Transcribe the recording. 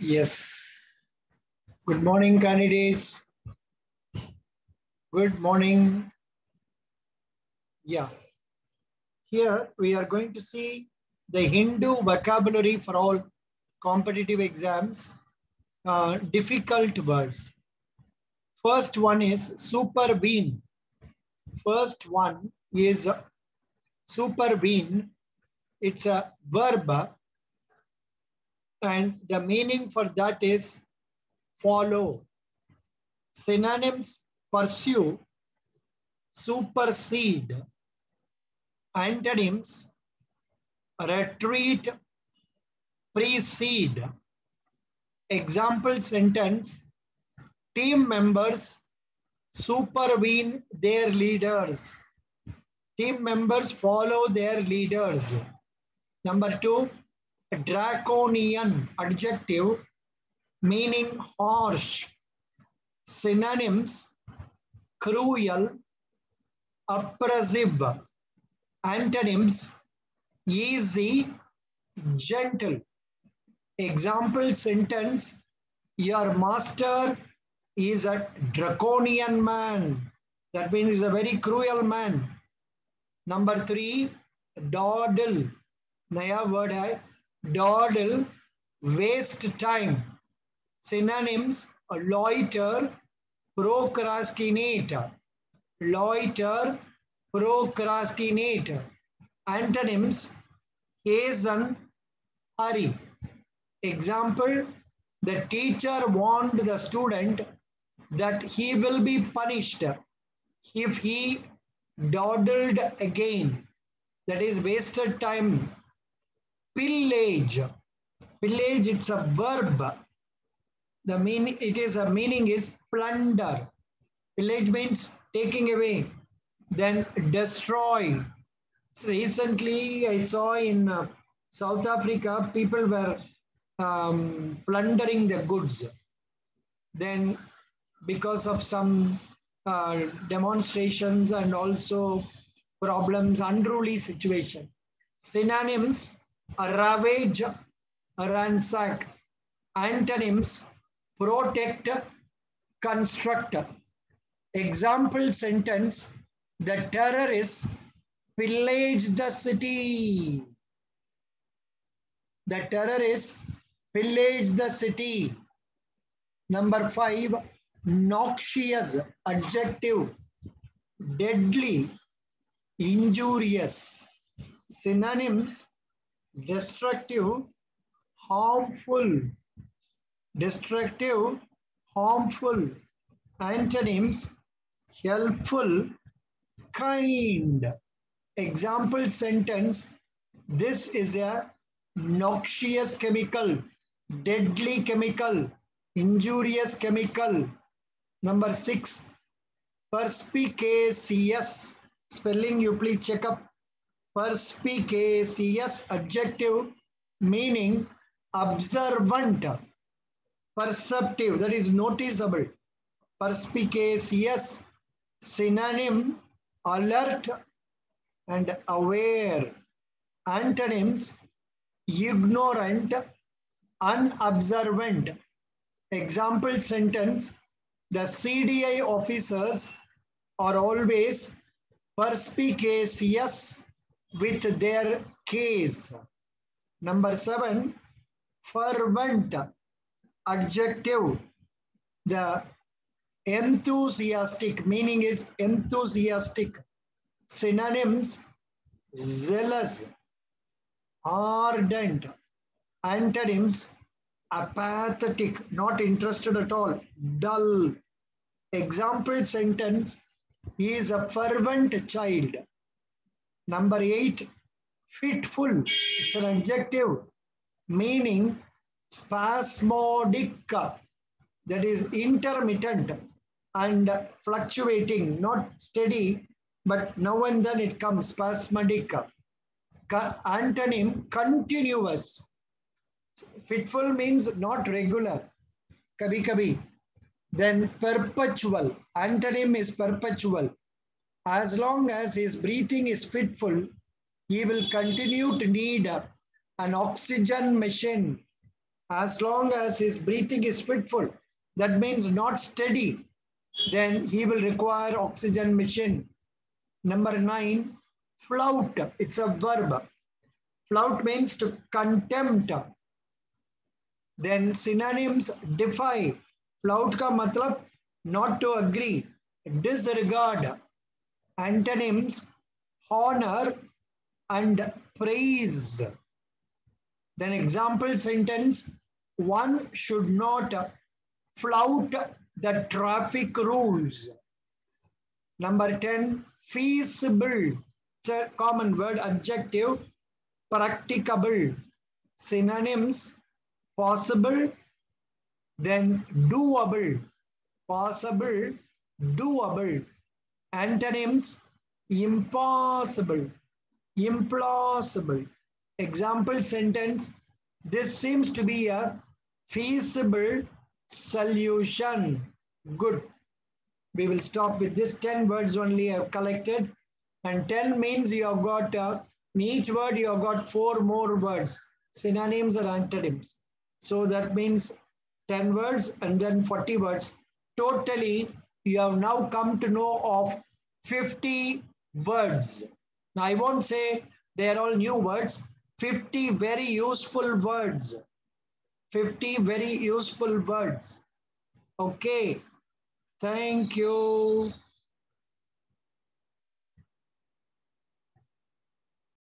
Yes. Good morning, candidates. Good morning. Yeah. Here we are going to see the Hindu vocabulary for all competitive exams. Uh, difficult words. First one is supervene. First one is supervene. It's a verb and the meaning for that is follow. Synonyms pursue, supersede. Antonyms retreat, precede. Example sentence team members supervene their leaders. Team members follow their leaders. Number two, draconian adjective meaning harsh. Synonyms cruel, oppressive. Antonyms easy, gentle. Example sentence Your master is a draconian man. That means he's a very cruel man. Number three, dawdle. नया word है dawdle, waste time. Synonyms loiter, procrastinate. Loiter, procrastinate. Antonyms hasten, hurry. Example the teacher warned the student that he will be punished if he dawdled again. That is wasted time pillage. Pillage, it's a verb. The meaning, it is a meaning is plunder. Pillage means taking away. Then destroy. So recently, I saw in uh, South Africa, people were um, plundering the goods. Then, because of some uh, demonstrations and also problems, unruly situation. Synonyms ravage, ransack. Antonyms, protect, construct. Example sentence, the terrorists pillaged the city. The terrorists pillaged the city. Number five, noxious, adjective, deadly, injurious. Synonyms, destructive, harmful, destructive, harmful, antonyms, helpful, kind. Example sentence, this is a noxious chemical, deadly chemical, injurious chemical. Number six, perspicacious. Spelling you please check up perspicacious adjective meaning observant, perceptive, that is noticeable. Perspicacious synonym alert and aware. Antonyms ignorant, unobservant. Example sentence the CBI officers are always perspicacious with their case. Number seven, fervent adjective. The enthusiastic meaning is enthusiastic. Synonyms zealous, ardent. Antonyms apathetic, not interested at all, dull. Example sentence, he is a fervent child. Number eight, fitful. It's an adjective meaning spasmodic, that is intermittent and fluctuating, not steady, but now and then it comes spasmodic. Antonym continuous. Fitful means not regular. Kabi kabi. Then perpetual. Antonym is perpetual. As long as his breathing is fitful, he will continue to need an oxygen machine As long as his breathing is fitful, that means not steady, then he will require oxygen machine. Number nine, flout. It's a verb. Flout means to contempt. Then synonyms defy. Flout ka matlab not to agree, disregard. Antonyms honor and praise. Then example sentence, one should not flout the traffic rules. Number 10, feasible. It's a common word, adjective, practicable. Synonyms, possible, then doable, possible, doable. Antonyms, impossible, implausible. Example sentence, this seems to be a feasible solution. Good. We will stop with this 10 words only I have collected. And 10 means you have got, uh, in each word you have got four more words, synonyms or antonyms. So that means 10 words and then 40 words. Totally, you have now come to know of 50 words. Now, I won't say they are all new words. 50 very useful words. 50 very useful words. Okay. Thank you.